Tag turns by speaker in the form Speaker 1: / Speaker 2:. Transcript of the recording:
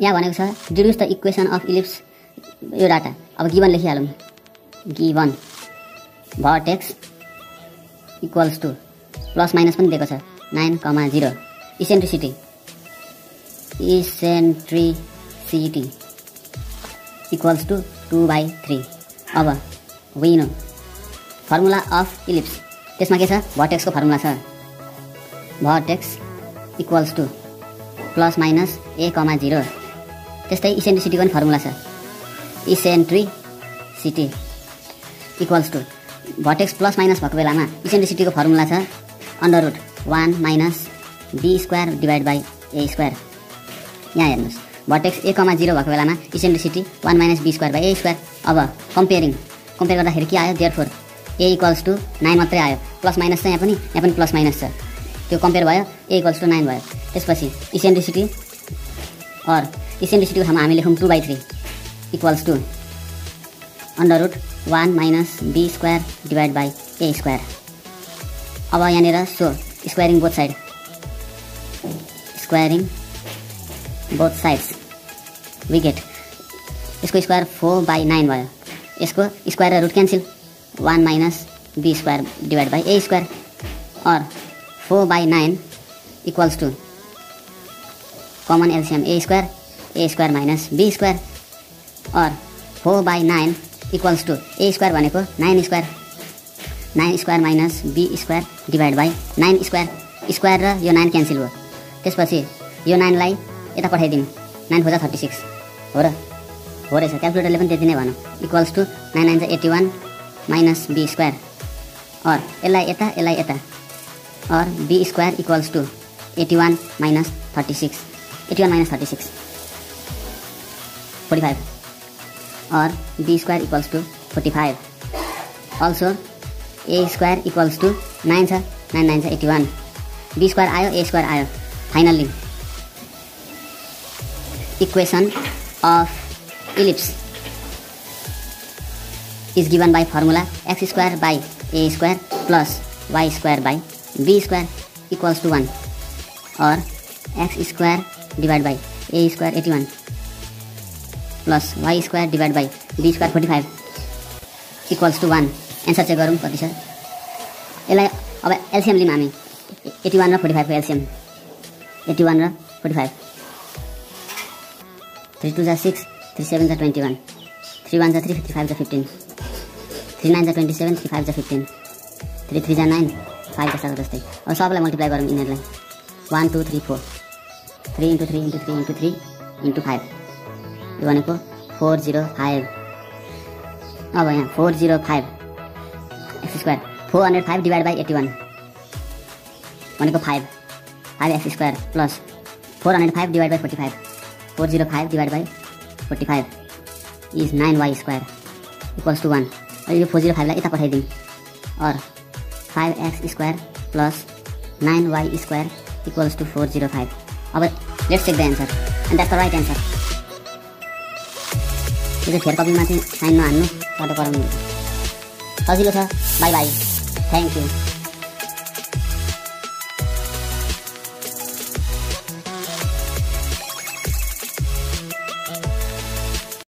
Speaker 1: यहाँ भनेको छ deduce the equation of ellipse यो डाटा। अब given लेखिहालौँ। Given vertex equals to plus minus पनि दिएको छ nine comma zero. Eccentricity. Eccentricity equals to two by three. अब विनो फर्मुला अफ इलिप्स। त्यसमा के छ? भटेक्सको फर्मुला छ। Vertex equals to plus minus A comma zero. त्यस्तै इसेन्ट्रिसिटीको पनि फर्मुला छ। Eccentricity equals to vertex plus minus भएको बेलामा इसेन्ट्रिसिटीको फर्मुला छ। Under root one minus B square divide by A square यहाँ हेर्नुहोस्। भटेक्स ए कमा जिरो भएको बेलामा eccentricity one minus B square by A square अब कम्पेयरिङ कम्पेयर गर्दाखेरि के आयो? Therefore A equals to nine मात्रै आयो। प्लस माइनस छ यहाँ पनि यहाँ पनि प्लस माइनस छ। त्यो कम्पेयर भयो। ए इक्वल्स टू नाइन भयो। त्यसपछि इसेन्ट्रिसिटी अर इसेन्ट्रिसिटीको ठाउँमा हामी लेखौँ two by three equals to under root one minus B square divide by A square अब यहाँनिर so squaring both side squaring both sides we get यसको स्क्वायर फोर बाई नाइन भयो यसको स्क्वायर र root cancel one minus B square divide by A square और four by nine equals to common L C M A square A square minus B square और four by nine equals two A square भनेको nine square nine square minus B square divide by nine square square र यो nine cancel भयो। त्यसपछि यो नाइनलाई यता पठाइदिउँ नाइन खोजा थर्टी सिक्स हो र? हो रहेछ। क्यालकुलेटरले पनि त्यति नै भनौँ इक्वल्स टू नाइन नाइन चाहिँ eighty one minus B square और यसलाई यता यसलाई यता। और B square equals to eighty one minus thirty six eighty one minus thirty six forty five और B square equals to forty five also A square equals to nine छ nine nine छ eighty one B square आयो A square आयो finally equation of ellipse is given by formula x square by a square plus y square by b square equals to 1 or x square divided by a square 81 plus y square divided by b square 45 equals to 1 answer चाहिँ गरौँ कति छ यसलाई अब LCM लिउँ हामी eighty one र forty फाइभको एलसिएम एट्टी वान र फोर्टी फाइभ थ्री टू जा सिक्स थ्री सेभेन जा ट्वेन्टी वान थ्री वान जा थ्री फिफ्टी फाइभ जा फिफ्टिन थ्री नाइन जा ट्वेन्टी सेभेन थ्री फाइभ जा फिफ्टिन थ्री थ्री जा नाइन फाइभ जस्ताको जस्तै अब सबैलाई मल्टिप्लाई गरौँ यिनीहरूलाई one two three four three into three into three into three into five यो भनेको फोर जिरो फाइभ अब यहाँ four zero five x square four hundred five divide by eighty one भनेको five five x square plus four hundred five divide by forty five four zero five divide by forty five is nine y square equals to one यो four zero फाइभलाई यता पठाइदिउँ और five x square plus nine y square equals to four zero five अब let's check the answer and that's the right answer यो चाहिँ fair चाहिँ sign नहान्नु photo गराउनु सजिलो छ बाई बाई थ्याङ्क यू